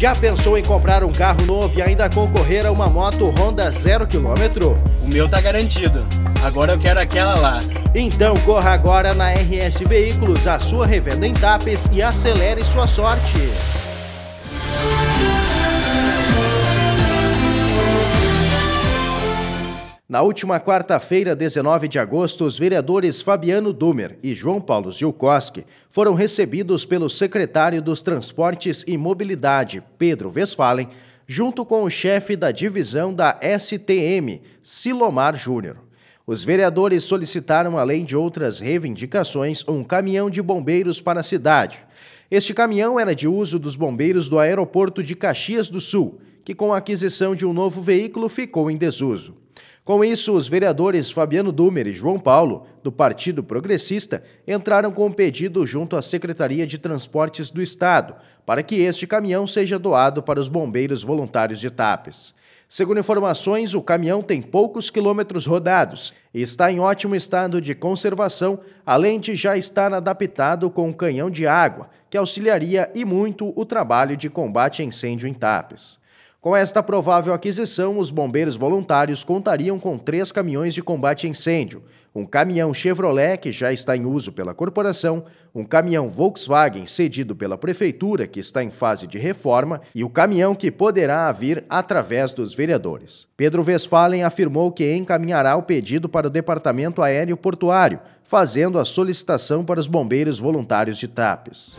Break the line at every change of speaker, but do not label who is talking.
Já pensou em comprar um carro novo e ainda concorrer a uma moto Honda 0 km?
O meu tá garantido. Agora eu quero aquela lá.
Então corra agora na RS Veículos, a sua revenda em Tapes e acelere sua sorte. Na última quarta-feira, 19 de agosto, os vereadores Fabiano Dumer e João Paulo Zilkowski foram recebidos pelo secretário dos Transportes e Mobilidade, Pedro Westphalen, junto com o chefe da divisão da STM, Silomar Júnior. Os vereadores solicitaram, além de outras reivindicações, um caminhão de bombeiros para a cidade. Este caminhão era de uso dos bombeiros do aeroporto de Caxias do Sul, que com a aquisição de um novo veículo ficou em desuso. Com isso, os vereadores Fabiano Dumer e João Paulo, do Partido Progressista, entraram com um pedido junto à Secretaria de Transportes do Estado para que este caminhão seja doado para os bombeiros voluntários de Tapes. Segundo informações, o caminhão tem poucos quilômetros rodados e está em ótimo estado de conservação, além de já estar adaptado com um canhão de água, que auxiliaria e muito o trabalho de combate a incêndio em Tapes. Com esta provável aquisição, os bombeiros voluntários contariam com três caminhões de combate a incêndio, um caminhão Chevrolet, que já está em uso pela corporação, um caminhão Volkswagen cedido pela prefeitura, que está em fase de reforma, e o caminhão que poderá vir através dos vereadores. Pedro Westphalen afirmou que encaminhará o pedido para o Departamento Aéreo Portuário, fazendo a solicitação para os bombeiros voluntários de TAPES.